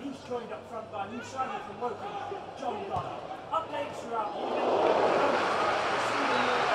he's joined up front by new signing from Woking, John Donner. Updates throughout the.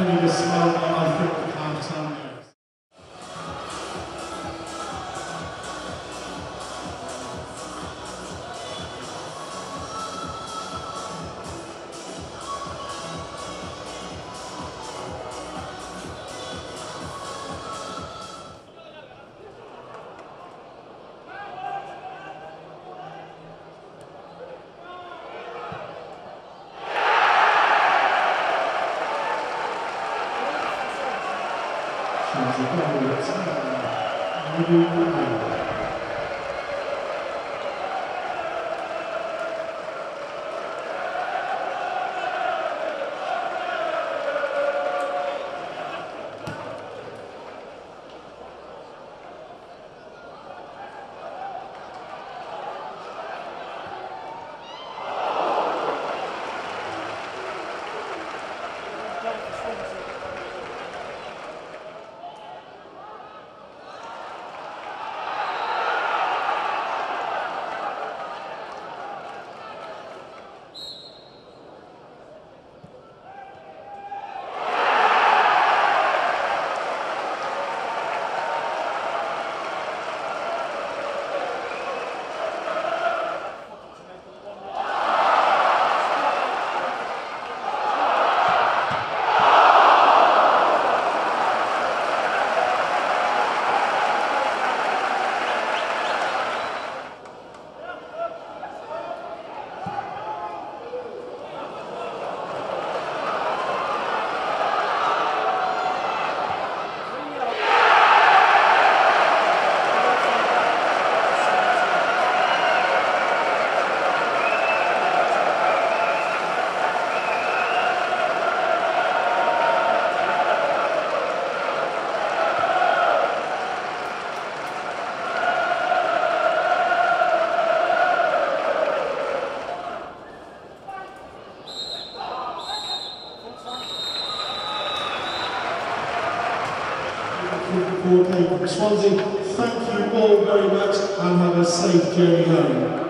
Plenty to smell, Grazie. for Swansea. Thank you all very much and have a safe journey home.